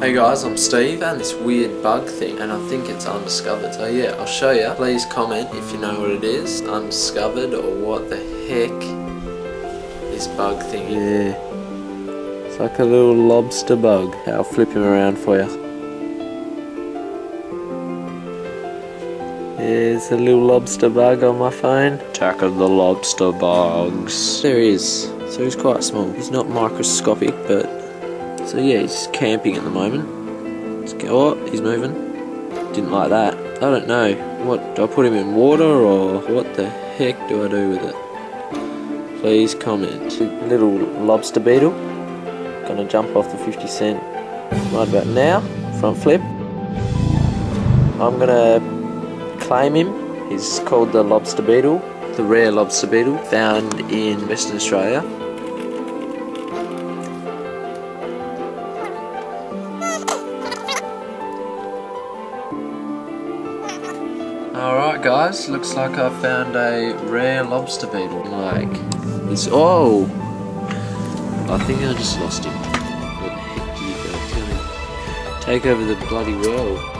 Hey guys, I'm Steve and this weird bug thing and I think it's undiscovered. So yeah, I'll show you. Please comment if you know what it is. Undiscovered or what the heck this bug thing is. Yeah. It's like a little lobster bug. I'll flip him around for you. There's a little lobster bug on my phone. Attack of the lobster bugs. There he is. So he's quite small. He's not microscopic, but so yeah, he's camping at the moment. Let's go. Oh, he's moving. Didn't like that. I don't know. What do I put him in water or what the heck do I do with it? Please comment. Little lobster beetle. Gonna jump off the 50 cent right about now. Front flip. I'm gonna claim him. He's called the lobster beetle. The rare lobster beetle found in Western Australia. Alright guys, looks like I found a rare lobster beetle. Like, this, oh! I think I just lost him. Where the heck did he go? Take over the bloody world.